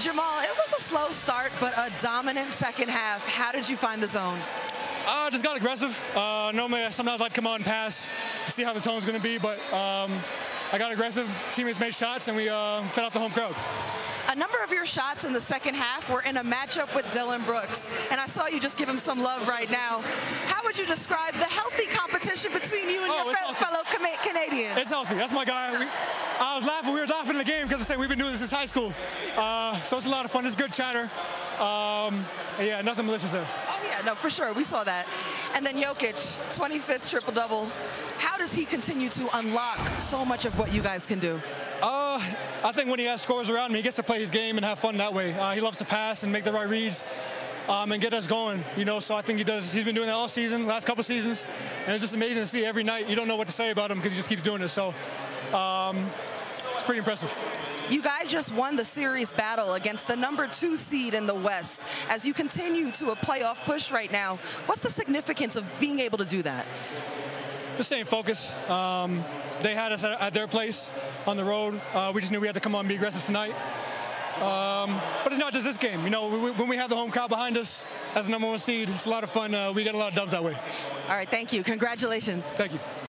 Jamal, it was a slow start, but a dominant second half. How did you find the zone? I uh, just got aggressive. Uh, normally, sometimes I'd come out and pass, see how the tone's going to be, but um, I got aggressive. Teammates made shots, and we uh, fed off the home crowd. A number of your shots in the second half were in a matchup with Dillon Brooks, and I saw you just give him some love right now. How would you describe the healthy competition between you and oh, your fellow Canadian? It's healthy. That's my guy. We, I was laughing. We were laughing in the game because I said we've been doing this since high school. Uh, so it's a lot of fun. It's good chatter. Um, yeah, nothing malicious there. Oh, yeah, no, for sure. We saw that. And then Jokic, 25th triple-double. How does he continue to unlock so much of what you guys can do? Uh, I think when he has scores around him, he gets to play his game and have fun that way. Uh, he loves to pass and make the right reads. Um, and get us going, you know. So I think he does. He's been doing that all season, last couple seasons, and it's just amazing to see every night. You don't know what to say about him because he just keeps doing it. So um, it's pretty impressive. You guys just won the series battle against the number two seed in the West. As you continue to a playoff push right now, what's the significance of being able to do that? Just staying focused. Um, they had us at, their place on the road. Uh, we just knew we had to come on and be aggressive tonight. Um, but it's not just this game. You know, we, when we have the home crowd behind us as the number one seed, it's a lot of fun. Uh, we get a lot of dubs that way. All right, thank you. Congratulations. Thank you.